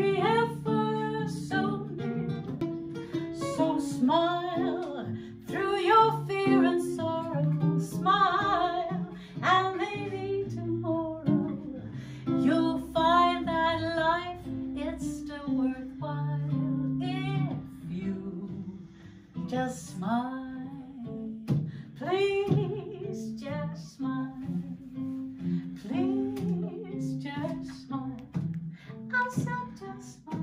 be ever so near. So smile through your fear and sorrow. Smile and maybe tomorrow you'll find that life it's still worthwhile if you just smile. Please just smile. Please just smile just fine.